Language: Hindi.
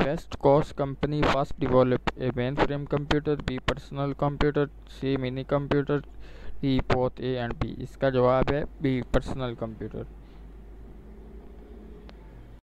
West Coast company first developed a mainframe computer, B personal computer, C mini computer, D both A and B इसका जवाब है बी पर्सनल कंप्यूटर